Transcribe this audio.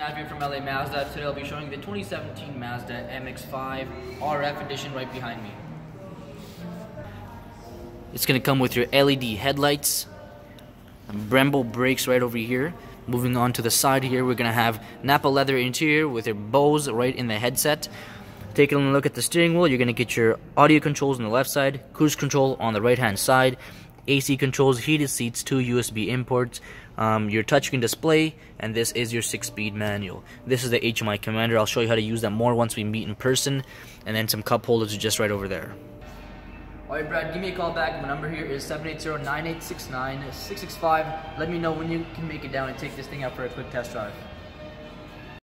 Nav here from LA Mazda. Today I'll be showing the 2017 Mazda MX-5 RF edition right behind me. It's going to come with your LED headlights, Brembo brakes right over here. Moving on to the side here, we're going to have Napa leather interior with your Bose right in the headset. Taking a look at the steering wheel, you're going to get your audio controls on the left side, cruise control on the right hand side, AC controls, heated seats, two USB imports, um, your touchscreen display, and this is your six-speed manual. This is the HMI Commander. I'll show you how to use that more once we meet in person, and then some cup holders are just right over there. Alright Brad, give me a call back. My number here is 780-9869-665. Let me know when you can make it down and take this thing out for a quick test drive.